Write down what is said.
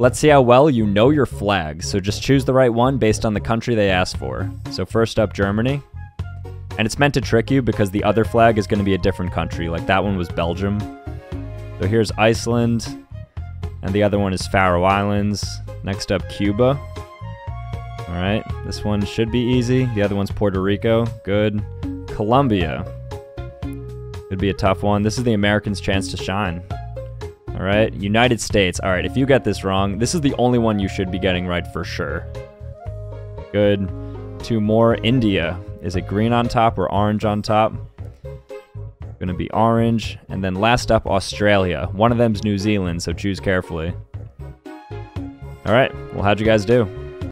Let's see how well you know your flags. So just choose the right one based on the country they asked for. So first up, Germany. And it's meant to trick you because the other flag is going to be a different country. Like that one was Belgium. So here's Iceland. And the other one is Faroe Islands. Next up, Cuba. All right, this one should be easy. The other one's Puerto Rico. Good. Colombia. It'd be a tough one. This is the Americans' chance to shine. All right, United States. All right, if you get this wrong, this is the only one you should be getting right for sure. Good. Two more. India. Is it green on top or orange on top? Gonna be orange. And then last up, Australia. One of them's New Zealand, so choose carefully. All right, well, how'd you guys do?